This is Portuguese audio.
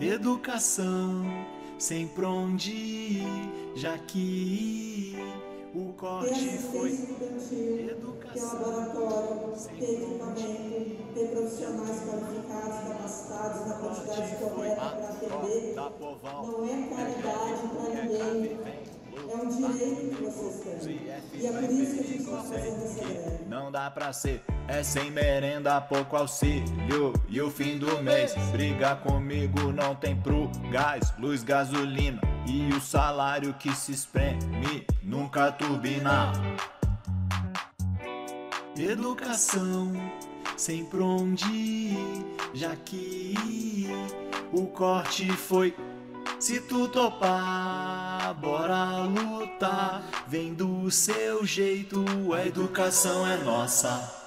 Educação, sempre onde ir, já que o corte foi. Educação, ter laboratório, ter equipamento, ter profissionais qualificados, capacitados na quantidade correta para atender. Não é caridade para ninguém. É um direito que vocês têm. E é por isso que a gente fazendo essa greve. Não dá pra ser, é sem merenda, pouco auxílio. E o fim do mês, brigar comigo não tem pro gás, luz, gasolina. E o salário que se espreme, nunca turbina. Educação, sempre onde ir, já que o corte foi se tu topar, bora lutar. Vem do seu jeito, a educação é nossa.